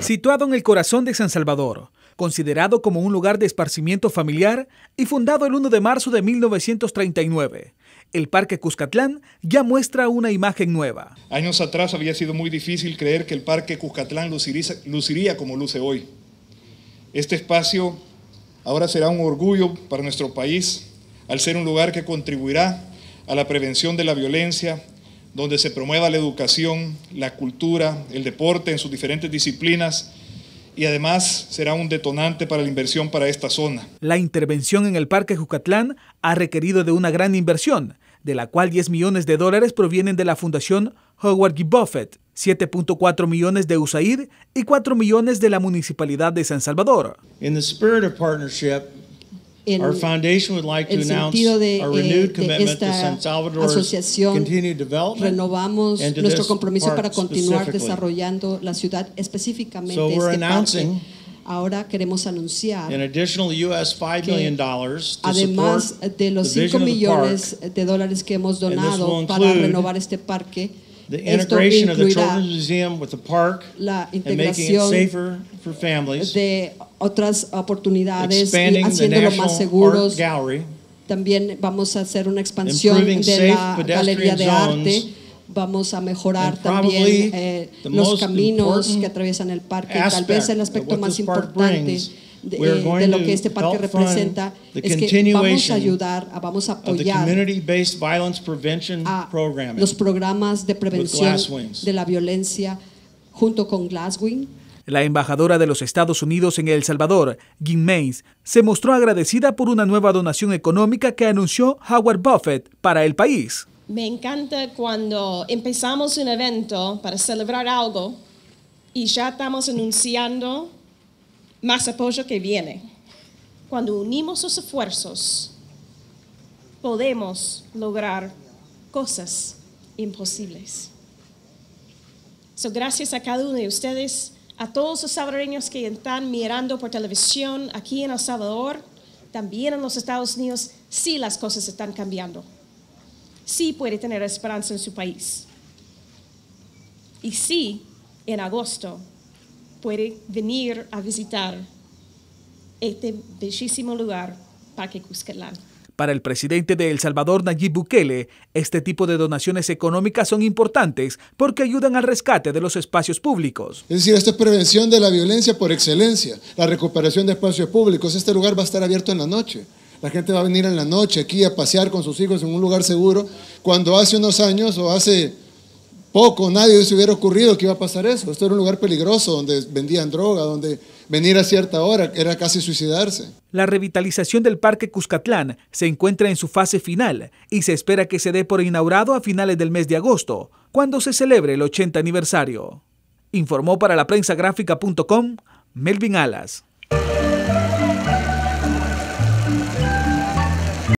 Situado en el corazón de San Salvador, considerado como un lugar de esparcimiento familiar y fundado el 1 de marzo de 1939, el Parque Cuscatlán ya muestra una imagen nueva. Años atrás había sido muy difícil creer que el Parque Cuscatlán luciría, como luce hoy. Este espacio ahora será un orgullo para nuestro país al ser un lugar que contribuirá a la prevención de la violencia, donde se promueva la educación, la cultura, el deporte en sus diferentes disciplinas y además será un detonante para la inversión para esta zona. La intervención en el Parque Jucatlán ha requerido de una gran inversión, de la cual 10 millones de dólares provienen de la Fundación Howard G. Buffett, 7.4 millones de USAID y 4 millones de la Municipalidad de San Salvador. In the spirit of partnership, En our foundation would like to el announce de, our eh, renewed commitment to San Salvador's continued development renovamos and to nuestro this compromiso para continuar desarrollando la ciudad específicamente So we're este announcing. Ahora queremos anunciar An additional US $5 que million dollars to además de los the 5 vision of the park, millones de dólares que hemos donado para renovar este parque, the integration of the Children's Museum with the park la and making it safer for families, de otras oportunidades y haciéndolo más seguros. Art Gallery, También vamos a hacer una expansión de la galería de arte. Vamos a mejorar también eh, los caminos que atraviesan el parque. Tal vez el aspecto más importante brings, de, eh, going de lo to que este parque representa the es que vamos a ayudar, a- vamos a apoyar community-based violence prevention a los programas de prevención de la violencia junto con Glasswing. La embajadora de los Estados Unidos en El Salvador, Gin Mays, se mostró agradecida por una nueva donación económica que anunció Howard Buffett para el país. Me encanta cuando empezamos un evento para celebrar algo y ya estamos anunciando más apoyo que viene. Cuando unimos los esfuerzos, podemos lograr cosas imposibles. So, gracias a cada uno de ustedes, a todos los salvadoreños que están mirando por televisión aquí en El Salvador, también en los Estados Unidos, sí las cosas están cambiando sí puede tener esperanza en su país. Y sí, en agosto puede venir a visitar este bellísimo lugar, Parque Cuscatlán. Para el presidente de El Salvador, Nayib Bukele, este tipo de donaciones económicas son importantes porque ayudan al rescate de los espacios públicos. Es decir, esto es prevención de la violencia por excelencia, la recuperación de espacios públicos. Este lugar va a estar abierto en la noche. La gente va a venir en la noche aquí a pasear con sus hijos en un lugar seguro, cuando hace unos años o hace poco nadie se hubiera ocurrido que iba a pasar eso. Esto era un lugar peligroso donde vendían droga, donde venir a cierta hora era casi suicidarse. La revitalización del Parque Cuscatlán se encuentra en su fase final y se espera que se dé por inaugurado a finales del mes de agosto, cuando se celebre el 80 aniversario. Informó para la prensa gráfica.com Melvin Alas.